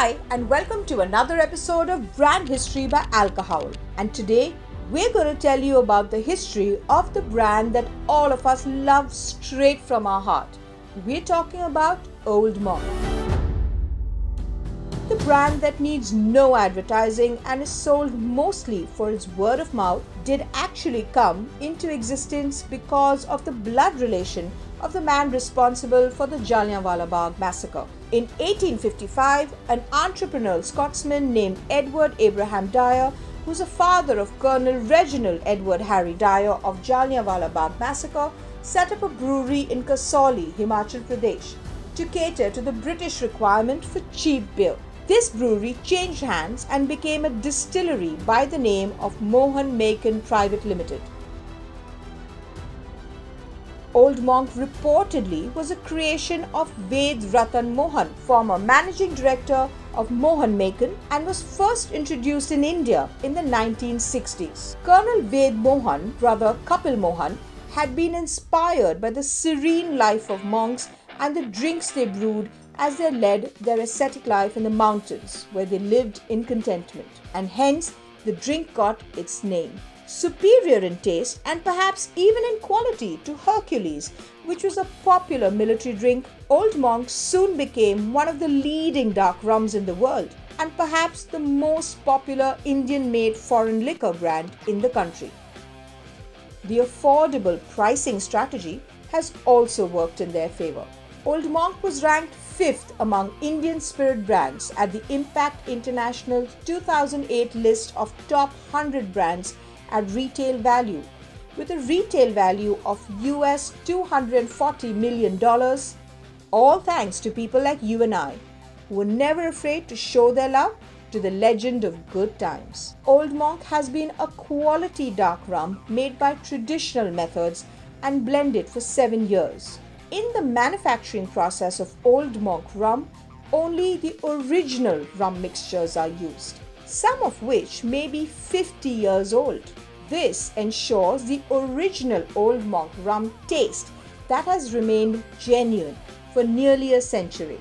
Hi, and welcome to another episode of Brand History by Alcohowl. And today we're going to tell you about the history of the brand that all of us love straight from our heart. We're talking about Old Monk. The brand that needs no advertising and is sold mostly for its word of mouth did actually come into existence because of the blood relation of the man responsible for the Jallianwala Bagh massacre. In 1855, an entrepreneurial Scotsman named Edward Abraham Dyer, who's a father of Colonel Reginald Edward Harry Dyer of Jallianwala Bagh massacre, set up a brewery in Kasauli, Himachal Pradesh, to cater to the British requirement for cheap beer. This brewery changed hands and became a distillery by the name of Mohan Meakin Private Limited. Old Monk reportedly was a creation of Ved Ratan Mohan, former managing director of Mohan Meakin, and was first introduced in India in the 1960s. Colonel Ved Mohan, brother Kapil Mohan, had been inspired by the serene life of monks and the drinks they brewed as they led their ascetic life in the mountains where they lived in contentment, and hence the drink got its name superior in taste and perhaps even in quality to Hercules, which was a popular military drink, Old Monk soon became one of the leading dark rums in the world and perhaps the most popular Indian made foreign liquor brand in the country. The affordable pricing strategy has also worked in their favor. Old Monk was ranked fifth among Indian spirit brands at the Impact International 2008 list of top 100 brands at retail value with a retail value of US 240 million dollars all thanks to people like you and I who were never afraid to show their love to the legend of good times. Old Monk has been a quality dark rum made by traditional methods and blended for 7 years. In the manufacturing process of Old Monk rum, only the original rum mixtures are used some of which may be 50 years old. This ensures the original Old Monk rum taste that has remained genuine for nearly a century.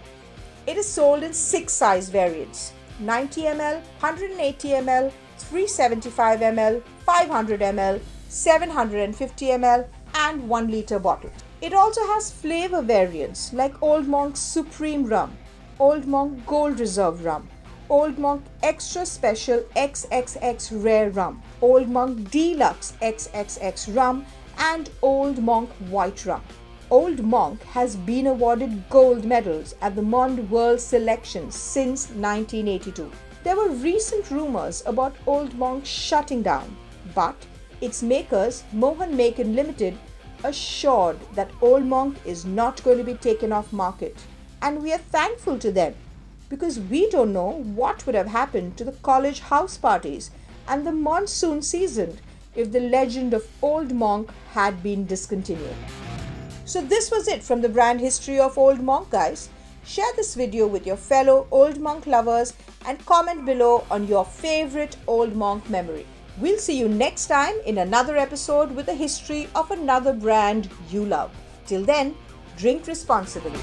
It is sold in six size variants 90 ml, 180 ml, 375 ml, 500 ml, 750 ml, and 1 liter bottle. It also has flavor variants like Old Monk Supreme Rum, Old Monk Gold Reserve Rum, Old Monk Extra Special XXX Rare Rum, Old Monk Deluxe XXX Rum, and Old Monk White Rum. Old Monk has been awarded gold medals at the Monde World Selection since 1982. There were recent rumors about Old Monk shutting down, but its makers, Mohan Meakin Limited, assured that Old Monk is not going to be taken off market. And we are thankful to them because we don't know what would have happened to the college house parties and the monsoon season if the legend of Old Monk had been discontinued. So, this was it from the brand history of Old Monk, guys. Share this video with your fellow Old Monk lovers and comment below on your favorite Old Monk memory. We'll see you next time in another episode with a history of another brand you love. Till then, drink responsibly.